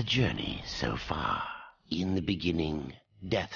the journey so far. In the beginning, death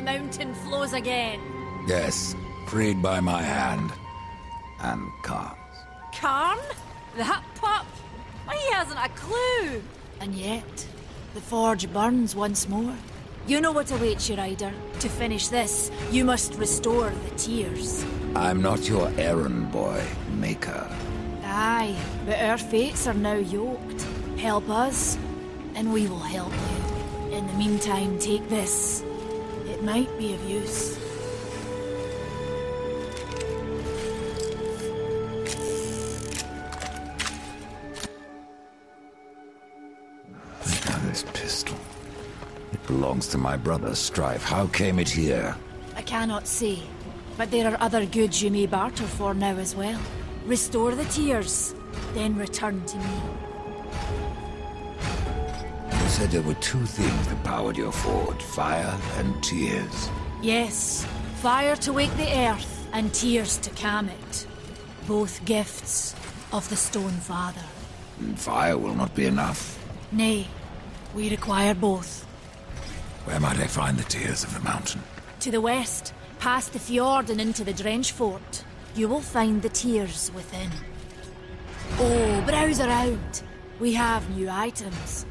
the mountain flows again. Yes, freed by my hand. And Karn's. Karn? That pup? Why, he hasn't a clue. And yet, the forge burns once more. You know what awaits you, Rider. To finish this, you must restore the tears. I'm not your errand boy, Maker. Aye, but our fates are now yoked. Help us, and we will help you. In the meantime, take this. It might be of use. This pistol. It belongs to my brother, Strife. How came it here? I cannot say, but there are other goods you may barter for now as well. Restore the tears, then return to me. Said there were two things that powered your forge, fire and tears. Yes, fire to wake the earth, and tears to calm it. Both gifts of the Stone Father. And fire will not be enough. Nay, we require both. Where might I find the tears of the mountain? To the west, past the fjord and into the Drenchfort, you will find the tears within. Oh, browse around. We have new items.